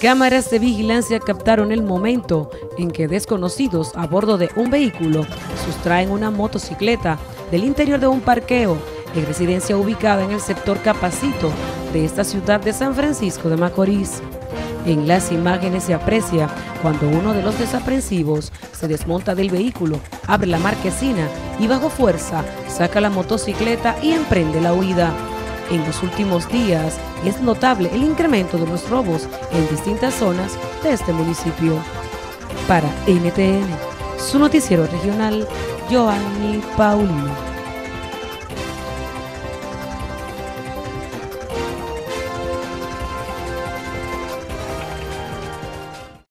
Cámaras de vigilancia captaron el momento en que desconocidos a bordo de un vehículo sustraen una motocicleta del interior de un parqueo en residencia ubicada en el sector Capacito de esta ciudad de San Francisco de Macorís. En las imágenes se aprecia cuando uno de los desaprensivos se desmonta del vehículo, abre la marquesina y bajo fuerza saca la motocicleta y emprende la huida. En los últimos días es notable el incremento de los robos en distintas zonas de este municipio. Para NTN, su noticiero regional, Joanny Paulino.